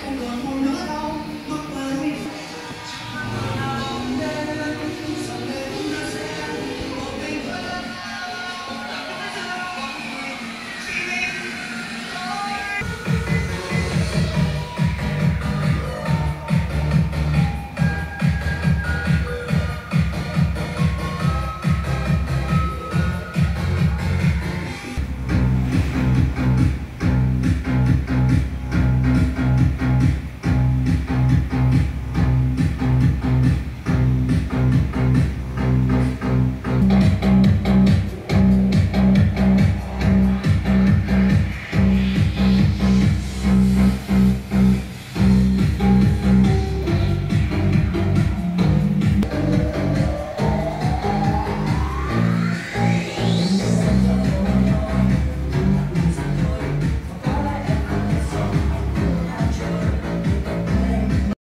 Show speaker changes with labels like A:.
A: không còn buồn nữa đâu